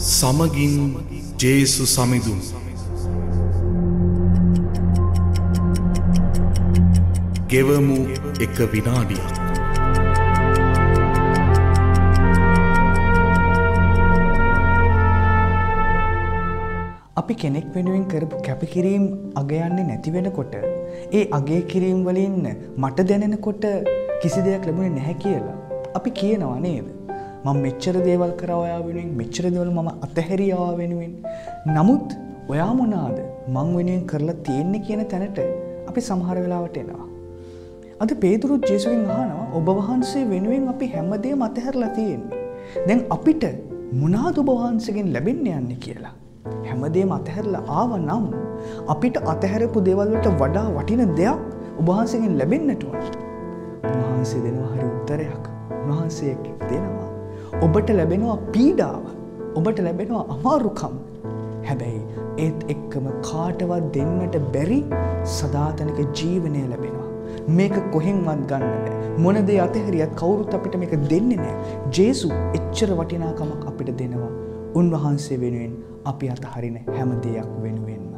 සමගින් ජේසු සමිඳුන් ගෙවමු එක විනාඩියක් අපි කෙනෙක් වෙනුවෙන් කරපු කැපකිරීම් අගයන්නේ නැති වෙනකොට ඒ අගේ කිරීම් වලින් මට දැනෙනකොට කිසි දෙයක් ලැබුණේ නැහැ කියලා අපි කියනවා නේද? මම මෙච්චර දේවල් කරා ඔයා වෙනුවෙන් මෙච්චර දේවල් මම අතහැරියා වෙනුවෙන්. නමුත් ඔයා මොනවාද මං වෙනුවෙන් කරලා තියෙන්නේ කියන තැනට අපි සමහර වෙලාවට එනවා. අද පේදුරුත් ජේසුගෙන් අහනවා ඔබ වහන්සේ වෙනුවෙන් අපි හැමදේම අතහැරලා තියෙන්නේ. දැන් අපිට මොනවාද ඔබ වහන්සේගෙන් ලැබෙන්න යන්නේ කියලා. හැමදේම අතහැරලා ආව නම් අපිට අතහැරපු දේවල් වලට වඩා වටින දෙයක් ඔබ වහන්සේගෙන් ලැබෙන්නට ඕන. උන්වහන්සේ දෙනවා හරි උත්තරයක්. උන්වහන්සේ දෙනවා. ඔබට ලැබෙනවා පීඩාව. ඔබට ලැබෙනවා අමාරුකම්. හැබැයි ඒත් එක්කම කාටවත් දෙන්නට බැරි සදාතනික ජීවනය ලැබෙනවා. මේක කොහෙන්වත් ගන්න බෑ. මොන දේ අතහැරියත් කවුරුත් අපිට මේක දෙන්නේ නැහැ. ජේසු එච්චර වටිනාකමක් අපිට දෙනවා. උන්වහන්සේ වෙනුවෙන් අපි අතහරින හැම දෙයක් වෙනුවෙන්